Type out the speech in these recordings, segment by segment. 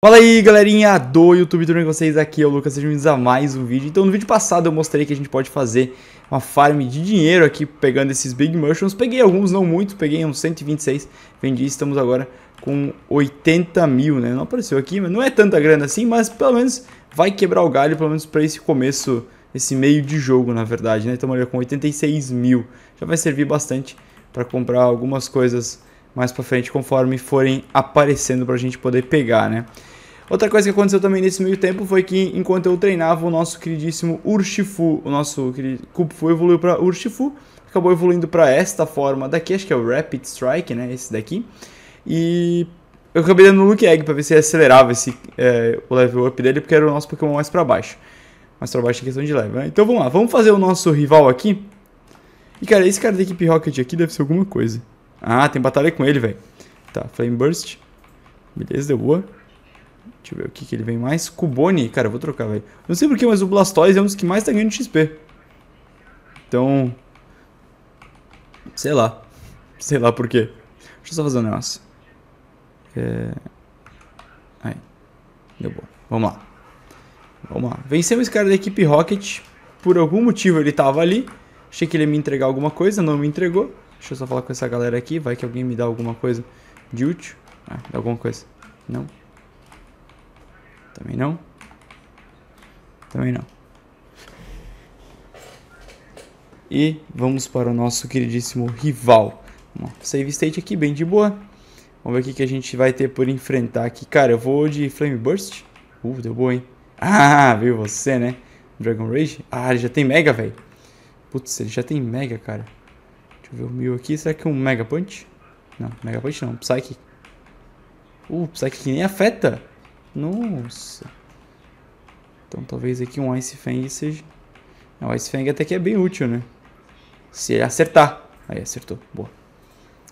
Fala aí galerinha do YouTube, tudo bem com vocês? Aqui é o Lucas, sejam bem-vindos a mais um vídeo Então no vídeo passado eu mostrei que a gente pode fazer uma farm de dinheiro aqui pegando esses Big Mushrooms Peguei alguns, não muito, peguei uns 126, vendi, estamos agora com 80 mil, né? Não apareceu aqui, mas não é tanta grana assim, mas pelo menos vai quebrar o galho, pelo menos para esse começo, esse meio de jogo na verdade, né? Estamos ali com 86 mil, já vai servir bastante para comprar algumas coisas mais para frente conforme forem aparecendo para a gente poder pegar, né? Outra coisa que aconteceu também nesse meio tempo foi que enquanto eu treinava o nosso queridíssimo Urshifu, o nosso Kupfu evoluiu para Urshifu, acabou evoluindo para esta forma daqui, acho que é o Rapid Strike, né, esse daqui. E eu acabei dando Luke Egg para ver se acelerava esse, é, o level up dele, porque era o nosso Pokémon mais para baixo. Mais para baixo em questão de level, né? Então vamos lá, vamos fazer o nosso rival aqui. E cara, esse cara da equipe Rocket aqui deve ser alguma coisa. Ah, tem batalha com ele, velho. Tá, Flame Burst. Beleza, deu boa. Deixa eu ver o que, que ele vem mais. Cubone. Cara, eu vou trocar, velho. Não sei porquê, mas o Blastoise é um dos que mais tá ganhando XP. Então... Sei lá. Sei lá por quê. Deixa eu só fazer um negócio. É... Aí. Deu bom. Vamos lá. Vamos lá. Vencemos esse cara da equipe Rocket. Por algum motivo ele tava ali. Achei que ele ia me entregar alguma coisa, não me entregou. Deixa eu só falar com essa galera aqui. Vai que alguém me dá alguma coisa de útil. Ah, dá alguma coisa. Não. Também não. Também não. E vamos para o nosso queridíssimo rival. Save state aqui, bem de boa. Vamos ver o que, a gente vai ter por enfrentar aqui. Cara, eu vou de Flame Burst. Uh, deu boa, hein? Ah, viu você, né? Dragon Rage. Ah, ele já tem Mega, velho. Putz, ele já tem Mega, cara. Deixa eu ver o mil aqui. Será que é um Mega Punch? Não, Mega Punch não. Psyche. Uh, Psyche que nem afeta. Nossa. Então talvez aqui um Ice Fang seja... O Ice Fang até que é bem útil, né? Se ele acertar. Aí, acertou. Boa.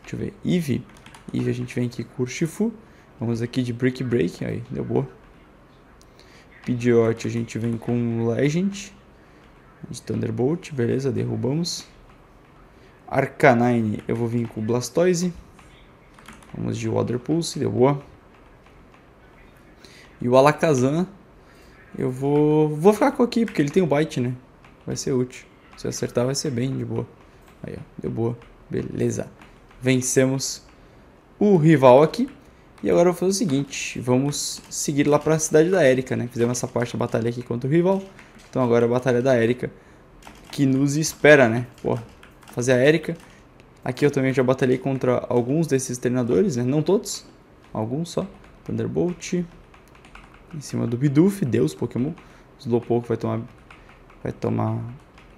Deixa eu ver. Eve. Eve a gente vem aqui com Urshifu. Vamos aqui de Brick Break. Aí, deu boa. Pidgeot a gente vem com Legend. De Thunderbolt. Beleza, derrubamos. Arcanine eu vou vir com Blastoise. Vamos de Water Pulse. Deu boa. E o Alakazam, eu vou, vou ficar com aqui, porque ele tem o bite, né? Vai ser útil. Se eu acertar, vai ser bem de boa. Aí, ó, deu boa. Beleza. Vencemos o rival aqui. E agora eu vou fazer o seguinte, vamos seguir lá para a cidade da Erika, né? Fizemos essa parte da batalha aqui contra o rival. Então agora a batalha da Erika que nos espera, né? Pô, fazer a Erika. Aqui eu também já batalhei contra alguns desses treinadores, né? Não todos, alguns só. Thunderbolt, em cima do Bidoof, Deus Pokémon. Slowpoke vai tomar vai tomar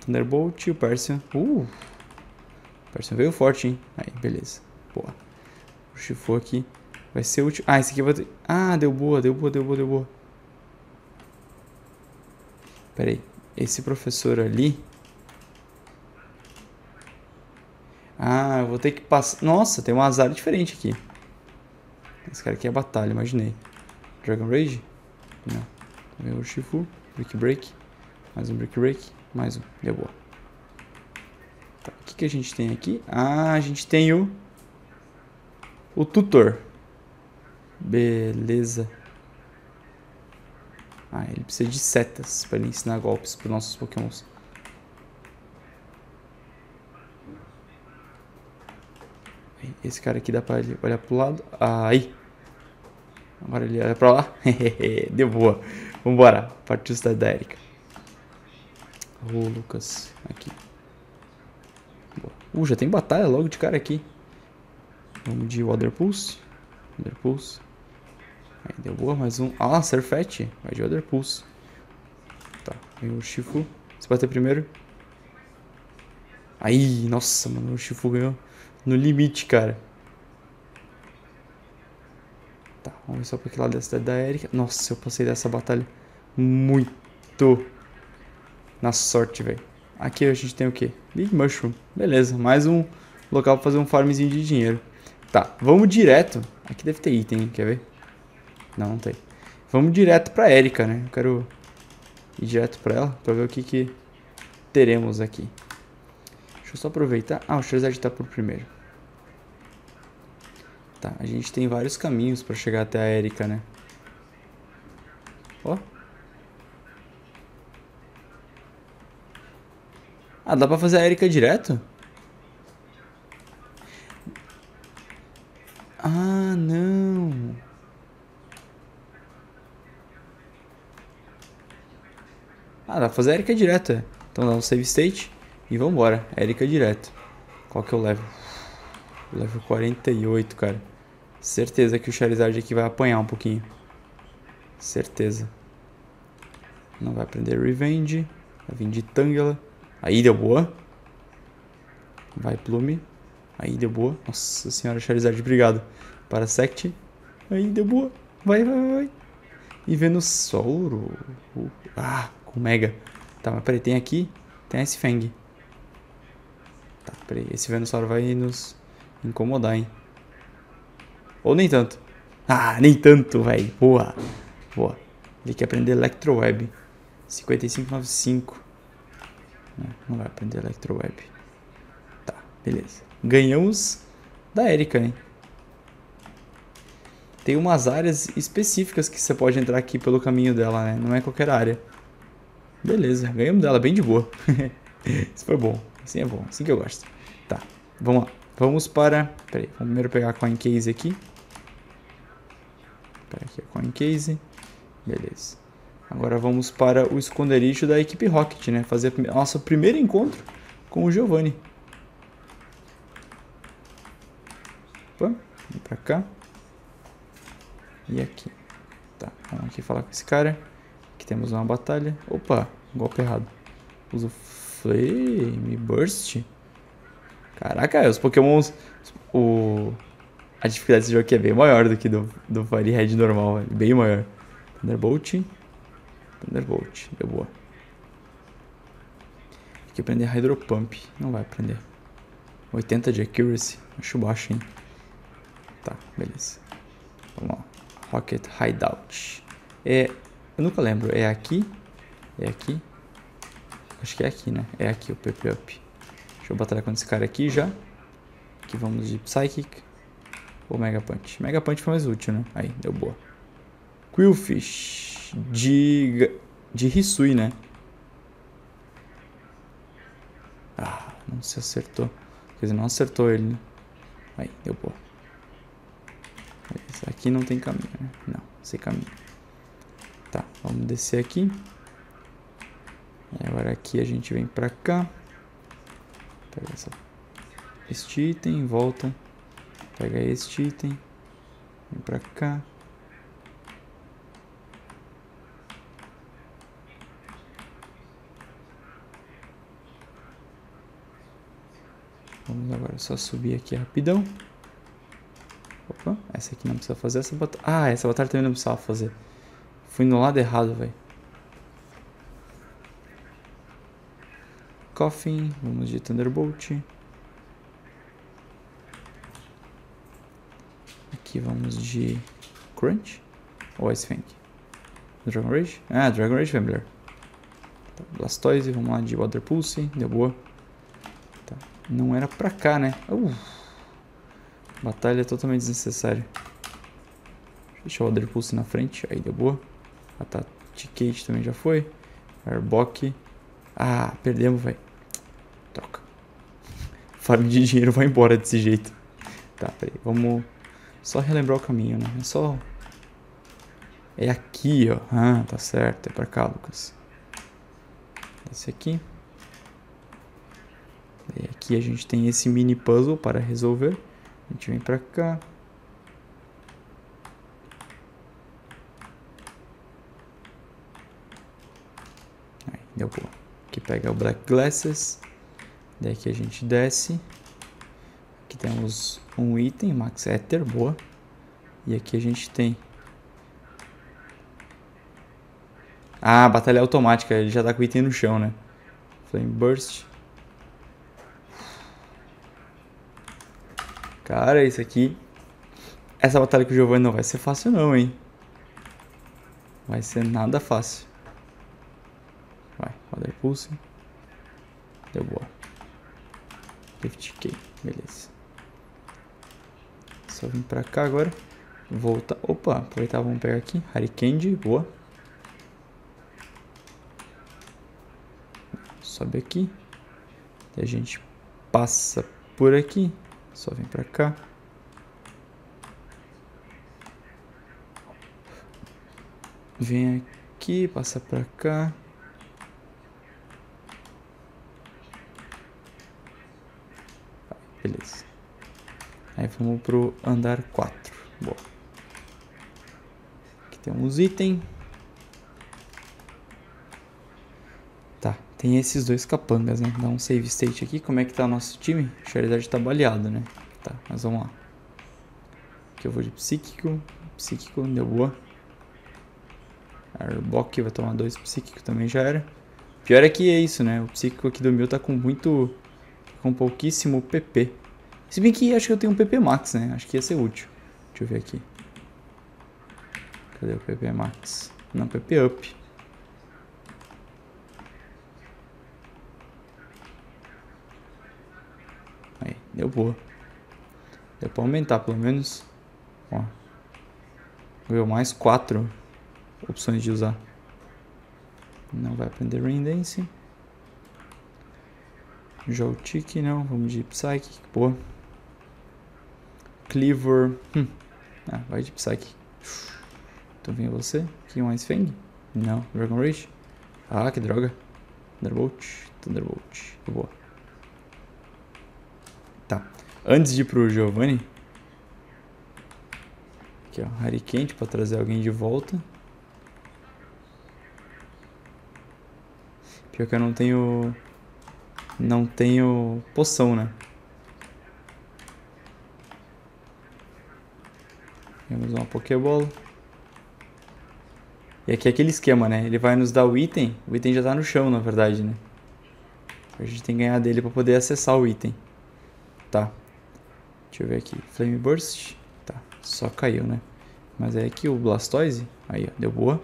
Thunderbolt e o Persian. Uh! O Persian veio forte, hein? Aí, beleza. Boa. O Shifu aqui vai ser útil. Ah, esse aqui vai ter... Ah, deu boa, deu boa, deu boa, deu boa. Pera aí. Esse professor ali... Ah, eu vou ter que passar... Nossa, tem um azar diferente aqui. Esse cara aqui é batalha, imaginei. Dragon Rage? Não. Também o Shifu. Brick Break. Mais um Brick Break. Mais um. Deu boa. Tá, o que, que a gente tem aqui? Ah, a gente tem o... O tutor. Beleza. Ah, ele precisa de setas para ensinar golpes para nossos pokémons. Esse cara aqui dá para olhar pro lado. Aí. Agora ele olha pra lá. Deu boa. Vambora. Partiu cidade da Erika. Ô, Lucas. Aqui. Boa. Uh, já tem batalha logo de cara aqui. Vamos de Water Pulse. Water Pulse. Aí, deu boa. Mais um. Ah, Surfet. Vai de Water Pulse. Tá. Vem o Shifu. Você bater primeiro. Aí, nossa, mano. O Shifu ganhou no limite, cara. Só pra que lado da cidade da Erika. Nossa, eu passei dessa batalha muito na sorte, velho. Aqui a gente tem o quê? Big Mushroom. Beleza, mais um local pra fazer um farmzinho de dinheiro. Tá, vamos direto. Aqui deve ter item, quer ver? Não, não tem. Vamos direto pra Erika, né? Eu quero ir direto pra ela, pra ver o que que teremos aqui. Deixa eu só aproveitar. Ah, o Charizard tá por primeiro. Tá, a gente tem vários caminhos para chegar até a Erika, né? Ó. Ah, dá pra fazer a Erika direto? Ah, não. Ah, dá pra fazer a Erika direto, é. Então dá um save state e vambora. Erika direto. Qual que eu levo? Level 48, cara. Certeza que o Charizard aqui vai apanhar um pouquinho. Certeza. Não vai aprender Revenge. Vai vir de Tangela. Aí deu boa. Vai Plume. Aí deu boa. Nossa senhora, Charizard, obrigado. Para Sect. Aí deu boa. Vai, vai, vai. E Venusauro. Uh, ah, com Mega. Tá, mas peraí, tem aqui. Tem esse Fang. Tá, peraí. Esse Venusauro vai nos incomodar, hein. Ou nem tanto. Ah, nem tanto, velho. Boa. Boa. Ele quer aprender Electroweb. 5595. Não, não vai aprender Electroweb. Tá, beleza. Ganhamos da Erika, hein? Tem umas áreas específicas que você pode entrar aqui pelo caminho dela, né? Não é qualquer área. Beleza, ganhamos dela bem de boa. Isso foi bom. Assim é bom, assim que eu gosto. Tá, vamos lá. Vamos para... Peraí, vamos primeiro pegar a coin case aqui. Pera aqui a coin case. Beleza. Agora vamos para o esconderijo da equipe Rocket, né? Fazer nosso primeiro encontro com o Giovanni. Opa, vem pra cá. E aqui. Tá, vamos aqui falar com esse cara. Aqui temos uma batalha. Opa, golpe errado. Uso Flame Burst. Caraca, os pokémons... O... A dificuldade desse jogo aqui é bem maior do que do, do Fire Red normal, bem maior. Thunderbolt. Thunderbolt, deu boa. Tem que aprender Hydro Pump. Não vai aprender. 80 de accuracy. Acho baixo, hein? Tá, beleza. Vamos lá. Rocket Hideout. É. Eu nunca lembro. É aqui? É aqui? Acho que é aqui, né? É aqui o PP Up. Deixa eu batalhar com esse cara aqui já. Aqui vamos de Psychic. Ou Mega Punch. Mega Punch foi mais útil, né? Aí, deu boa. Quillfish. De... De Hisui, né? Ah, não se acertou. Quer dizer, não acertou ele, né? Aí, deu boa. Beleza. Aqui não tem caminho, né? Não, sem caminho. Tá, vamos descer aqui. Agora aqui a gente vem pra cá. Pega essa, este item, volta. Pega este item. Vem pra cá. Vamos agora só subir aqui rapidão. Opa, essa aqui não precisa fazer, essa batalha... Ah, essa batalha também não precisava fazer. Fui no lado errado, velho. Coffin, vamos de Thunderbolt. Aqui vamos de Crunch ou Ice Fang? Dragon Rage? Ah, Dragon Rage foi melhor. Tá, Blastoise, vamos lá de Water Pulse, deu boa. Tá. Não era pra cá, né? Uh. Batalha totalmente desnecessária. Deixa o Water Pulse na frente, aí deu boa. A Tatikate também já foi. Arbok. Ah, perdemos, velho. Farm de dinheiro vai embora desse jeito. Tá, peraí, vamos só relembrar o caminho, né? É só... É aqui, ó. Ah, tá certo. É pra cá, Lucas. Esse aqui. E aqui a gente tem esse mini puzzle para resolver. A gente vem pra cá. Aí, deu boa. Aqui pega o Black Glasses. Daí aqui a gente desce. Aqui temos um item, Max Ether, boa. E aqui a gente tem... Ah, batalha automática, ele já tá com o item no chão, né? Flame Burst. Cara, isso aqui... Essa batalha com o Giovanni não vai ser fácil não, hein? Vai ser nada fácil. Vai, Water Pulse. Deu boa. Deftkey, beleza. Só vim pra cá agora. Volta. Opa, aproveitar, vamos pegar aqui. Harikandi, boa. Sobe aqui. E a gente passa por aqui. Só vem pra cá. Vem aqui, passa pra cá. Aí vamos pro andar 4. Boa. Aqui tem uns itens. Tá, tem esses dois capangas, né? Dá um save state aqui. Como é que tá o nosso time? O Charizard tá baleado, né? Tá, mas vamos lá. Aqui eu vou de psíquico. Psíquico, deu boa. Arbok vai tomar dois psíquico também já era. Pior é que é isso, né? O psíquico aqui do meu tá com muito... Com pouquíssimo PP. Se bem que acho que eu tenho um PP Max, né? Acho que ia ser útil. Deixa eu ver aqui. Cadê o PP Max? Não, PP Up. Aí, deu boa. Deu pra aumentar pelo menos. Ó. Ganhou mais quatro opções de usar. Não vai aprender Rain Dance. Joltik não, vamos de Psychic, boa. Cleaver, hum. ah, vai de Psychic. Então vem você, aqui um Ice Fang? Não, Dragon Rage. Ah, que droga. Thunderbolt, Thunderbolt, boa. Tá, antes de ir pro Giovanni, aqui ó, Harikente para trazer alguém de volta. Pior que eu não tenho. Não tenho poção, né? Temos uma Pokébola. E aqui é aquele esquema, né? Ele vai nos dar o item. O item já tá no chão, na verdade, né? A gente tem que ganhar dele pra poder acessar o item. Tá. Deixa eu ver aqui. Flame Burst. Tá. Só caiu, né? Mas é aqui o Blastoise. Aí, ó. Deu boa.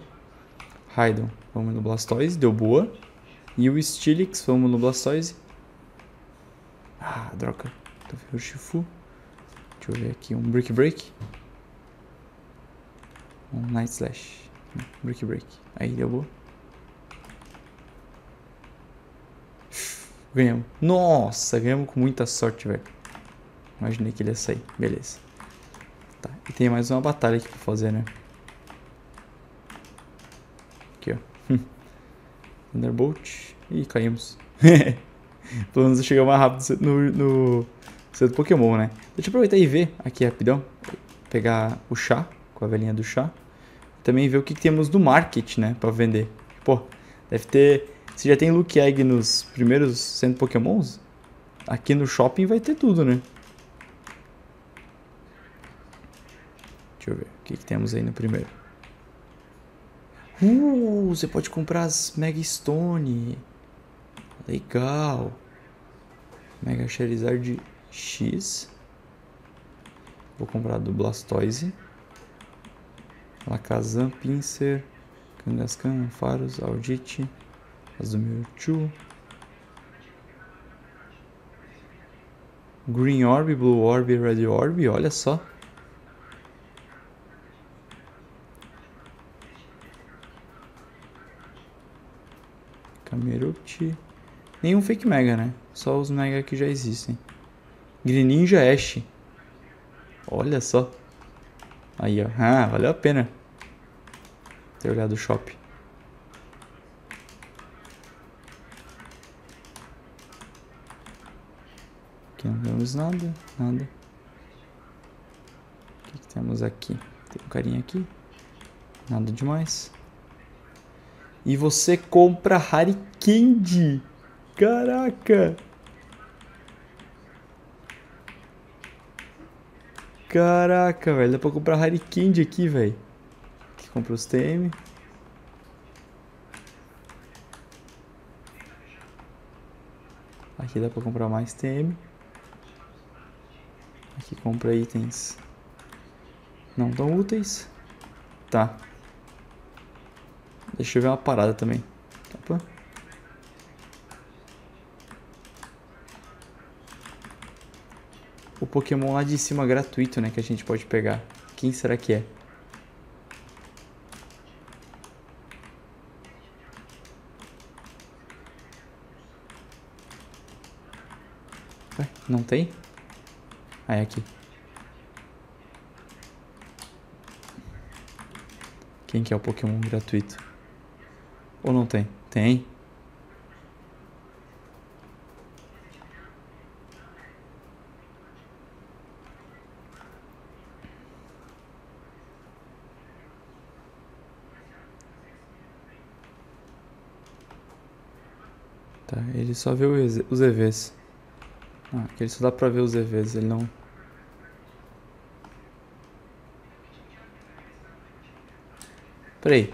Raidon. Vamos no Blastoise. Deu boa. E o Stilix, vamos no Blastoise. Ah, droga. Tô vendo o Shifu. Deixa eu ver aqui, um Brick Break. Um Night Slash. Brick Break. Aí, deu boa. Ganhamos. Nossa, ganhamos com muita sorte, velho. Imaginei que ele ia sair. Beleza. Tá, e tem mais uma batalha aqui pra fazer, né? Aqui, ó. Thunderbolt. E caímos. Pelo menos eu cheguei mais rápido no, no centro Pokémon, né? Deixa eu aproveitar e ver aqui rapidão. Pegar o chá, com a velhinha do chá. Também ver o que, temos do market, né? Pra vender. Pô, deve ter... Se já tem Luke Egg nos primeiros centros Pokémons, aqui no shopping vai ter tudo, né? Deixa eu ver. O que, que temos aí no primeiro? Uh, você pode comprar as Mega Stone. Legal. Mega Charizard X. Vou comprar do Blastoise. Lakazam, Pinsir, Kangaskhan, Faros, Audit, as. Green Orb, Blue Orb, Red Orb, olha só. Camerupt. Nenhum fake mega, né? Só os mega que já existem. Greninja Ash. Olha só. Aí, ó. Ah, valeu a pena. Ter olhado o shop. Aqui não temos nada, nada. O que, que temos aqui? Tem um carinha aqui. Nada demais. E você compra Harry Candy. Caraca! Caraca, velho. Dá pra comprar Harry Candy aqui, velho. Aqui compra os TM. Aqui dá pra comprar mais TM. Aqui compra itens não tão úteis. Tá. Deixa eu ver uma parada também. Opa. O Pokémon lá de cima gratuito, né? Que a gente pode pegar. Quem será que é? Ué, não tem? Ah, é aqui. Quem que é o Pokémon gratuito? Ou não tem? Tem. Tá, ele só vê os EVs. Ah, aqui ele só dá pra ver os EVs, ele não... Peraí.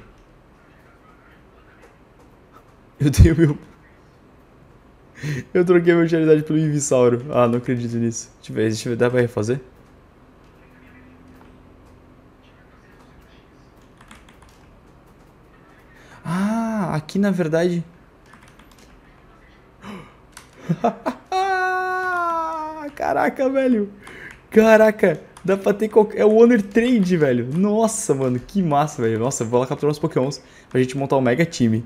Eu tenho meu... Eu troquei minha utilidade pelo Invisauro. Ah, não acredito nisso. Deixa eu deixa eu ver, dá pra refazer? Ah, aqui na verdade... Caraca, velho. Caraca, dá pra ter qualquer... É o Honor Trade, velho. Nossa, mano, que massa, velho. Nossa, vou lá capturar uns pokémons pra gente montar um mega time.